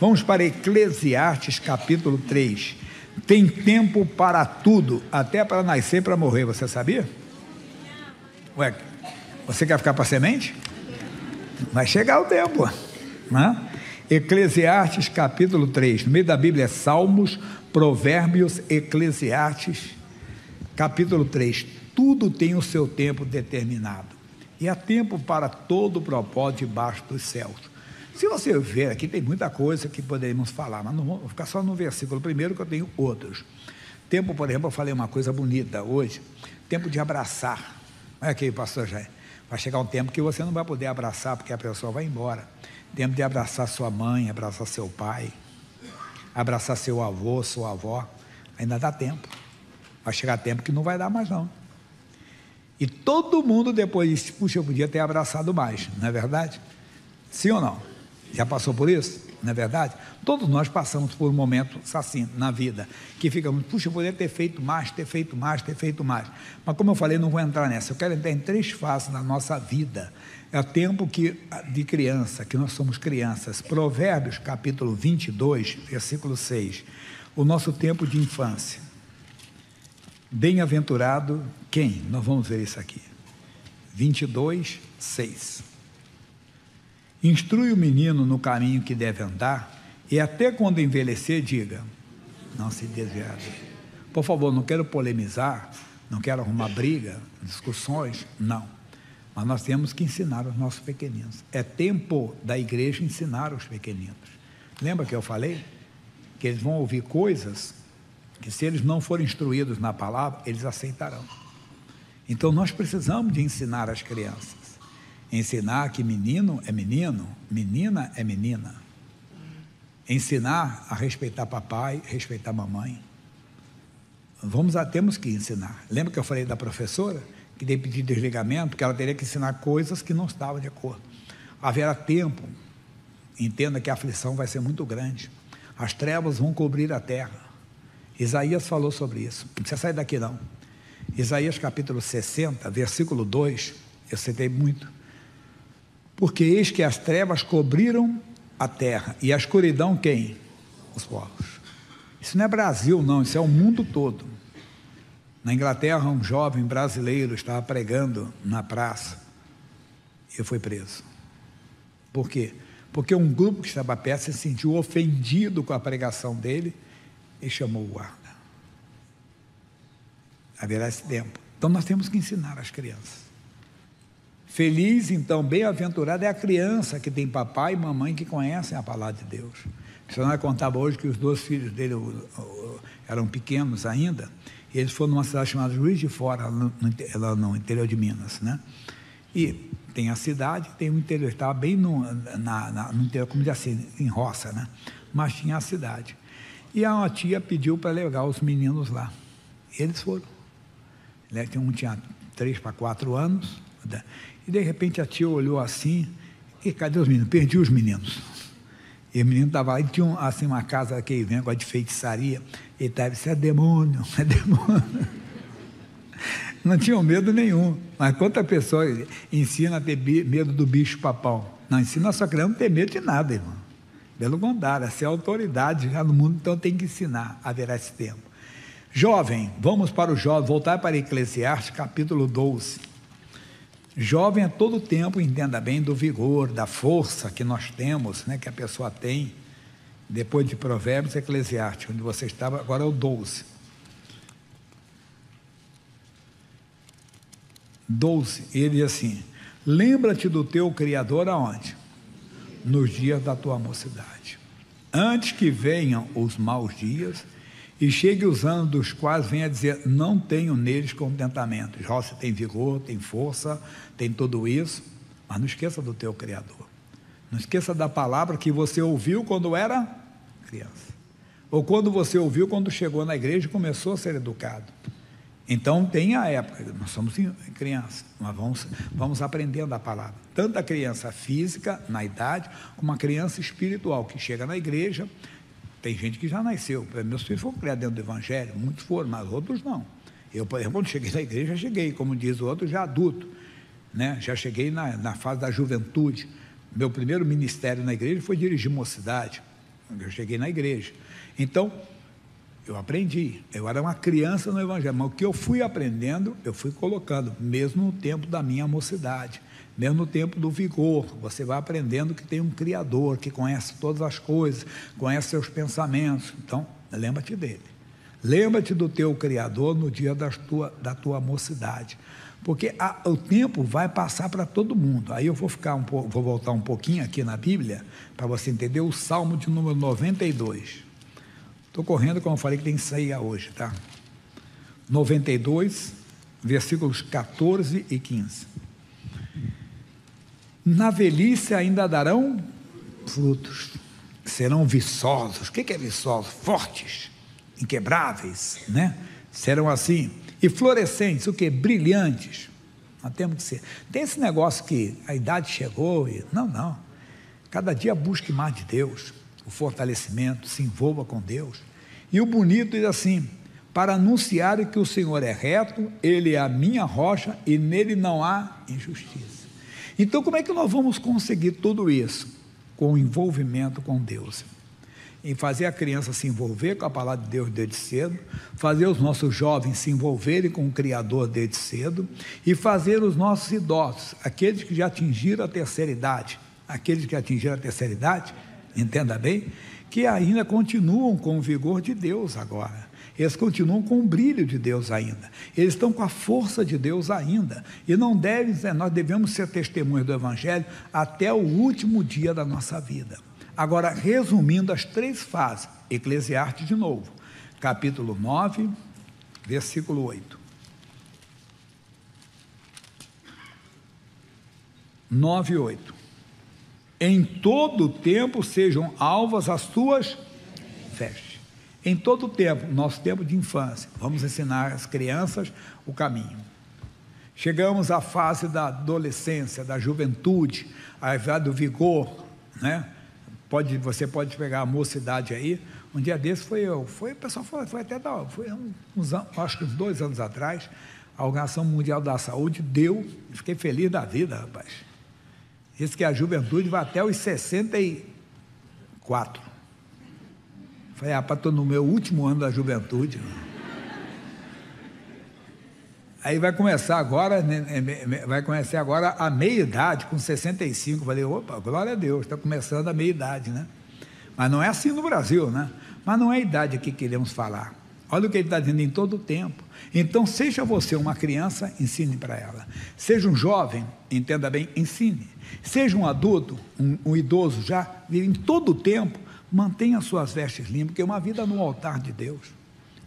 Vamos para Eclesiastes capítulo 3. Tem tempo para tudo, até para nascer para morrer, você sabia? Ué, você quer ficar para semente? Vai chegar o tempo, né? Eclesiastes capítulo 3, no meio da Bíblia é Salmos, Provérbios, Eclesiastes, capítulo 3. Tudo tem o seu tempo determinado. E há tempo para todo o propósito debaixo dos céus. Se você ver aqui, tem muita coisa que poderíamos falar, mas não vou ficar só no versículo primeiro, que eu tenho outros. Tempo, por exemplo, eu falei uma coisa bonita hoje: tempo de abraçar. Olha aqui, pastor Jair. Vai chegar um tempo que você não vai poder abraçar, porque a pessoa vai embora. Tempo de abraçar sua mãe, abraçar seu pai, abraçar seu avô, sua avó. Ainda dá tempo. Vai chegar tempo que não vai dar mais, não. E todo mundo depois disse, puxa, eu podia ter abraçado mais, não é verdade? Sim ou não? Já passou por isso? Não é verdade? Todos nós passamos por um momento assim na vida, que ficamos, puxa, eu poderia ter feito mais, ter feito mais, ter feito mais. Mas como eu falei, não vou entrar nessa. Eu quero entrar em três fases na nossa vida. É tempo que, de criança, que nós somos crianças. Provérbios, capítulo 22, versículo 6. O nosso tempo de infância. Bem-aventurado quem? Nós vamos ver isso aqui. 22, 6. Instrui o menino no caminho que deve andar, e até quando envelhecer, diga: não se desviar. Por favor, não quero polemizar, não quero arrumar briga, discussões, não. Mas nós temos que ensinar os nossos pequeninos. É tempo da igreja ensinar os pequeninos. Lembra que eu falei? Que eles vão ouvir coisas que, se eles não forem instruídos na palavra, eles aceitarão. Então, nós precisamos de ensinar as crianças. Ensinar que menino é menino, menina é menina. Ensinar a respeitar papai, respeitar mamãe. Vamos a, temos que ensinar. Lembra que eu falei da professora que deu pedido de desligamento, que ela teria que ensinar coisas que não estavam de acordo. Haverá tempo, entenda que a aflição vai ser muito grande. As trevas vão cobrir a terra. Isaías falou sobre isso. Não precisa sair daqui não. Isaías capítulo 60, versículo 2, eu citei muito. Porque eis que as trevas cobriram a terra e a escuridão quem? Os povos. Isso não é Brasil, não, isso é o mundo todo. Na Inglaterra, um jovem brasileiro estava pregando na praça e foi preso. Por quê? Porque um grupo que estava perto se sentiu ofendido com a pregação dele e chamou o guarda. Haverá esse tempo. Então nós temos que ensinar as crianças. Feliz, então, bem-aventurado é a criança que tem papai e mamãe que conhecem a palavra de Deus. O missionário contava hoje que os dois filhos dele eram pequenos ainda, e eles foram numa cidade chamada Juiz de Fora, no, no, interior de Minas. Né? E tem a cidade, tem o interior, estava bem no, na, na, no interior, como diz assim, em roça, né? mas tinha a cidade. E a tia pediu para levar os meninos lá. Eles foram. Um tinha três para quatro anos, E de repente a tia olhou assim, e cadê os meninos? Perdi os meninos. E o menino estava lá, e tinha assim, uma casa que vem com de feitiçaria. Ele estava, isso é demônio, é demônio. Não tinham medo nenhum. Mas quanta pessoa ensina a ter medo do bicho papão? Não ensina a sua criança a não ter medo de nada, irmão. Pelo contrário, essa é a autoridade já no mundo, então tem que ensinar, haverá esse tempo. Jovem, vamos para o jovem, voltar para Eclesiastes, capítulo 12. Jovem a todo tempo, entenda bem do vigor, da força que nós temos, né, que a pessoa tem. Depois de Provérbios Eclesiásticos, onde você estava, agora é o 12. 12, ele diz assim: Lembra-te do teu Criador aonde? Nos dias da tua mocidade. Antes que venham os maus dias e chegue os anos dos quais venha dizer: Não tenho neles contentamento. Você tem vigor, tem força, tem tudo isso, mas não esqueça do teu Criador. Não esqueça da palavra que você ouviu quando era criança. Ou quando você ouviu quando chegou na igreja e começou a ser educado. Então tem a época, nós somos crianças, mas vamos, vamos aprendendo a palavra. Tanto a criança física, na idade, como a criança espiritual, que chega na igreja, tem gente que já nasceu. Meus filhos foram criados dentro do Evangelho, muitos foram, mas outros não. Eu, por exemplo, quando cheguei na igreja, cheguei, como diz o outro, já adulto. Né? Já cheguei na, na fase da juventude. Meu primeiro ministério na igreja foi dirigir mocidade. Eu cheguei na igreja. Então, eu aprendi. Eu era uma criança no Evangelho, mas o que eu fui aprendendo, eu fui colocando, mesmo no tempo da minha mocidade, mesmo no tempo do vigor. Você vai aprendendo que tem um Criador, que conhece todas as coisas, conhece seus pensamentos. Então, lembra-te dele. Lembra-te do teu Criador no dia da tua, da tua mocidade. Porque a, o tempo vai passar para todo mundo. Aí eu vou ficar um pouco, vou voltar um pouquinho aqui na Bíblia, para você entender o Salmo de número 92. Estou correndo, como eu falei, que tem que sair hoje, tá? 92, versículos 14 e 15. Na velhice ainda darão frutos, serão viçosos. O que é viçosos? Fortes, inquebráveis, né? Serão assim. E florescentes, o que? Brilhantes. Nós temos que ser. Tem esse negócio que a idade chegou e. Não, não. Cada dia busque mais de Deus, o fortalecimento, se envolva com Deus. E o bonito diz assim: para anunciar que o Senhor é reto, Ele é a minha rocha e nele não há injustiça. Então, como é que nós vamos conseguir tudo isso? Com o envolvimento com Deus. Em fazer a criança se envolver com a palavra de Deus desde cedo, fazer os nossos jovens se envolverem com o Criador desde cedo, e fazer os nossos idosos, aqueles que já atingiram a terceira idade, aqueles que atingiram a terceira idade, entenda bem, que ainda continuam com o vigor de Deus agora. Eles continuam com o brilho de Deus ainda. Eles estão com a força de Deus ainda. E não devem, nós devemos ser testemunhas do Evangelho até o último dia da nossa vida. Agora, resumindo as três fases, Eclesiastes de novo, capítulo 9, versículo 8. 9 e 8. Em todo tempo sejam alvas as tuas vestes. Em todo tempo, nosso tempo de infância, vamos ensinar as crianças o caminho. Chegamos à fase da adolescência, da juventude, a fase do vigor, né? Pode, você pode pegar a mocidade aí. Um dia desse foi eu, foi, o pessoal foi, foi até da, foi uns, acho que uns dois anos atrás, a Organização Mundial da Saúde deu, fiquei feliz da vida, rapaz Diz que a juventude vai até os 64. Falei, ah, estou no meu último ano da juventude. Aí vai começar agora, né, né, vai começar agora a meia-idade, com 65. Falei, opa, glória a Deus, está começando a meia-idade, né? Mas não é assim no Brasil, né? Mas não é a idade que queremos falar. Olha o que ele está dizendo em todo o tempo. Então, seja você uma criança, ensine para ela. Seja um jovem, entenda bem, ensine. Seja um adulto, um, um idoso já, em todo o tempo, mantenha suas vestes limpas, porque é uma vida no altar de Deus.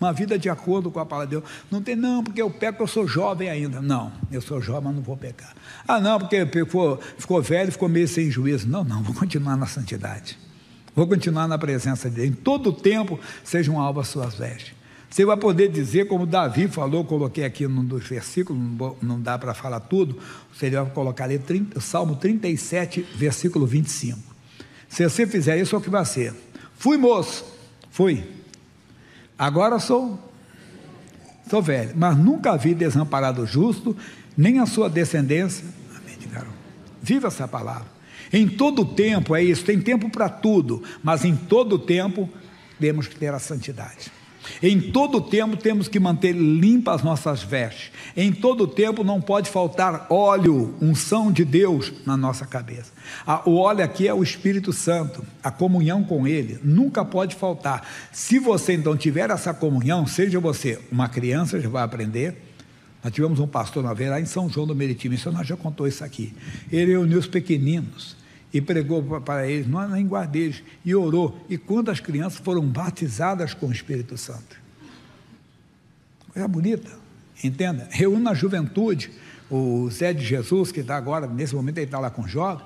Uma vida de acordo com a palavra de Deus. Não tem, não, porque eu peco, eu sou jovem ainda. Não, eu sou jovem, mas não vou pecar. Ah, não, porque ficou, ficou velho, ficou meio sem juízo. Não, não, vou continuar na santidade. Vou continuar na presença de Deus. Em todo o tempo, sejam alvas suas vestes. Você vai poder dizer, como Davi falou, coloquei aqui num dos versículos, não dá para falar tudo, você vai colocar ali 30, Salmo 37, versículo 25. Se você fizer isso, é o que vai ser. Fui moço, fui. Agora sou, sou velho, mas nunca vi desamparado justo, nem a sua descendência. Amém, Viva essa palavra. Em todo tempo é isso, tem tempo para tudo, mas em todo tempo temos que ter a santidade. Em todo tempo temos que manter limpas as nossas vestes. Em todo tempo não pode faltar óleo, unção de Deus na nossa cabeça. O óleo aqui é o Espírito Santo, a comunhão com Ele, nunca pode faltar. Se você então tiver essa comunhão, seja você uma criança, já vai aprender. Nós tivemos um pastor na vez em São João do Meriti, missionário já contou isso aqui. Ele reuniu os pequeninos e pregou para eles na língua deles e orou. E quando as crianças foram batizadas com o Espírito Santo. Coisa bonita, entenda? Reúna a juventude, o Zé de Jesus, que está agora, nesse momento ele está lá com jovens,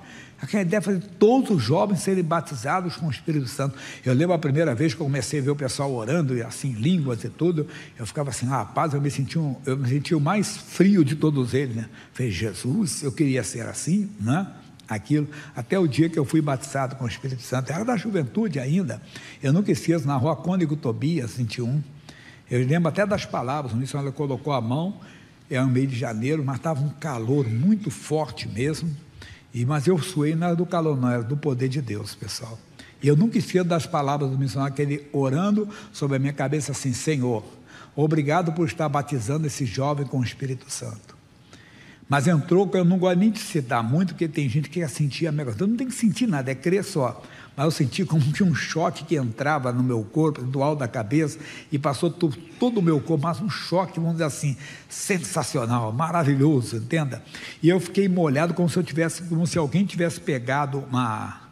a ideia é fazer todos os jovens serem batizados com o Espírito Santo. Eu lembro a primeira vez que eu comecei a ver o pessoal orando, e assim, línguas e tudo, eu ficava assim, ah, rapaz, eu me senti, um, eu me senti o mais frio de todos eles, né? Falei, Jesus, eu queria ser assim, né? Aquilo, até o dia que eu fui batizado com o Espírito Santo, era da juventude ainda, eu nunca esqueço, na rua Cônigo Tobias, 21, eu lembro até das palavras, o missionário colocou a mão, era no meio de janeiro, mas estava um calor muito forte mesmo, e, mas eu suei, não era do calor não, era do poder de Deus, pessoal, E eu nunca esqueço das palavras do missionário, aquele orando sobre a minha cabeça assim: Senhor, obrigado por estar batizando esse jovem com o Espírito Santo. Mas entrou, eu não gosto nem de citar muito, porque tem gente que quer sentir a mesma coisa. Não tem que sentir nada, é crer só. Mas eu senti como que um choque que entrava no meu corpo, do alto da cabeça, e passou todo o meu corpo, mas um choque, vamos dizer assim, sensacional, maravilhoso, entenda? E eu fiquei molhado como se eu tivesse, como se alguém tivesse pegado uma,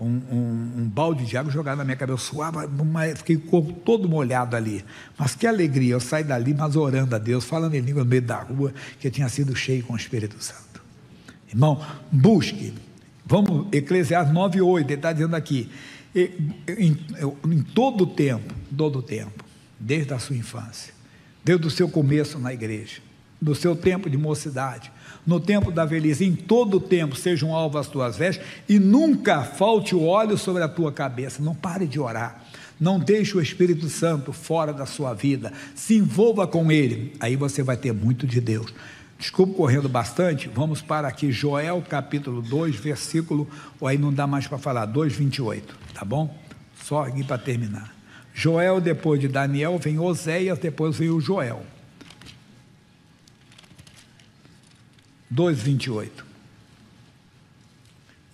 um, um, um, balde de água jogado na minha cabeça. Eu suava, fiquei o corpo todo molhado ali. Mas que alegria, eu saí dali, mas orando a Deus, falando em língua no meio da rua, que eu tinha sido cheio com o Espírito Santo. Irmão, busque. Vamos, Eclesiastes 9, 8, ele está dizendo aqui. Em, em todo o tempo, todo o tempo, desde a sua infância, desde o seu começo na igreja, do seu tempo de mocidade, no tempo da velhice, em todo o tempo sejam alvas as tuas vestes, e nunca falte o óleo sobre a tua cabeça. Não pare de orar. Não deixe o Espírito Santo fora da sua vida. Se envolva com ele. Aí você vai ter muito de Deus. Desculpe correndo bastante, vamos para aqui, Joel capítulo 2, versículo, ou aí não dá mais para falar, 2, 28, tá bom? Só aqui para terminar. Joel, depois de Daniel, vem Oséias, depois vem o Joel. 2,28.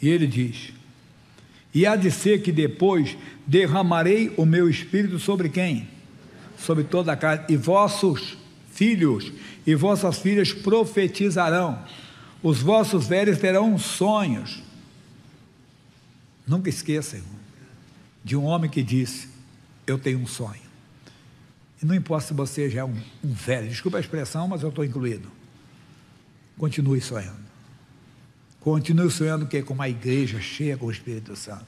E ele diz: E há de ser que depois derramarei o meu espírito sobre quem? Sobre toda a casa, e vossos filhos e vossas filhas profetizarão, os vossos velhos terão sonhos. Nunca esqueça, irmão, de um homem que disse: Eu tenho um sonho. E não importa se você já é um, um velho, desculpa a expressão, mas eu estou incluído. Continue sonhando. Continue sonhando que com uma igreja cheia com o Espírito Santo,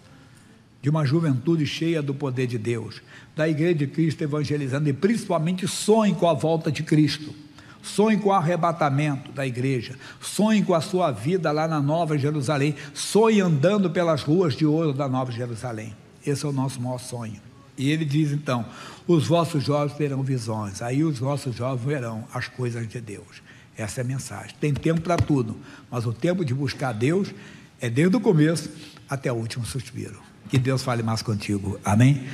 de uma juventude cheia do poder de Deus, da igreja de Cristo evangelizando e principalmente sonhe com a volta de Cristo. Sonhe com o arrebatamento da igreja, sonhe com a sua vida lá na Nova Jerusalém, sonhe andando pelas ruas de ouro da Nova Jerusalém. Esse é o nosso maior sonho. E ele diz então: os vossos jovens terão visões, aí os vossos jovens verão as coisas de Deus. Essa é a mensagem. Tem tempo para tudo, mas o tempo de buscar Deus é desde o começo até o último suspiro. Que Deus fale mais contigo. Amém?